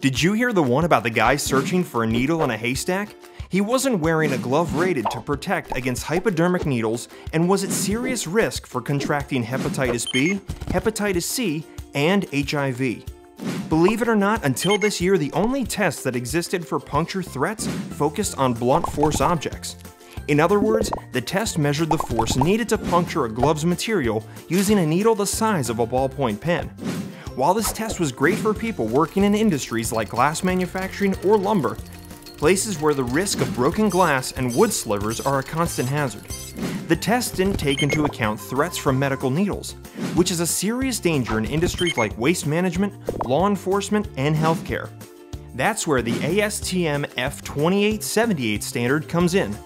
Did you hear the one about the guy searching for a needle in a haystack? He wasn't wearing a glove rated to protect against hypodermic needles and was at serious risk for contracting hepatitis B, hepatitis C, and HIV. Believe it or not, until this year, the only test that existed for puncture threats focused on blunt force objects. In other words, the test measured the force needed to puncture a glove's material using a needle the size of a ballpoint pen. While this test was great for people working in industries like glass manufacturing or lumber, places where the risk of broken glass and wood slivers are a constant hazard. The test didn't take into account threats from medical needles, which is a serious danger in industries like waste management, law enforcement, and healthcare. That's where the ASTM F2878 standard comes in.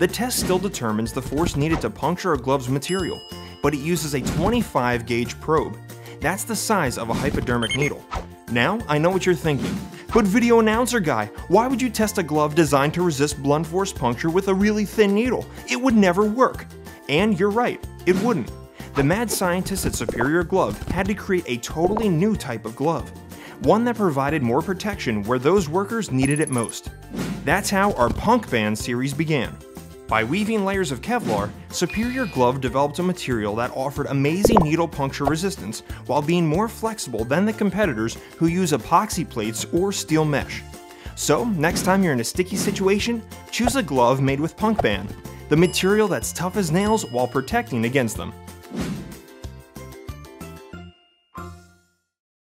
The test still determines the force needed to puncture a glove's material, but it uses a 25 gauge probe. That's the size of a hypodermic needle. Now, I know what you're thinking. But video announcer guy, why would you test a glove designed to resist blunt force puncture with a really thin needle? It would never work. And you're right, it wouldn't. The mad scientists at Superior Glove had to create a totally new type of glove, one that provided more protection where those workers needed it most. That's how our Punk Band series began. By weaving layers of Kevlar, Superior Glove developed a material that offered amazing needle puncture resistance while being more flexible than the competitors who use epoxy plates or steel mesh. So, next time you're in a sticky situation, choose a glove made with Punk Band, the material that's tough as nails while protecting against them.